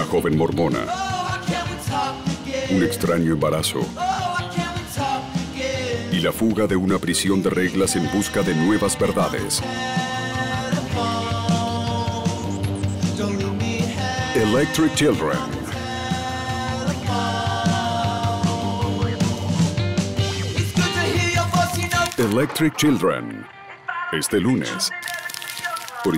Una joven mormona. Un extraño embarazo. Y la fuga de una prisión de reglas en busca de nuevas verdades. Electric Children. Electric Children. Este lunes. Por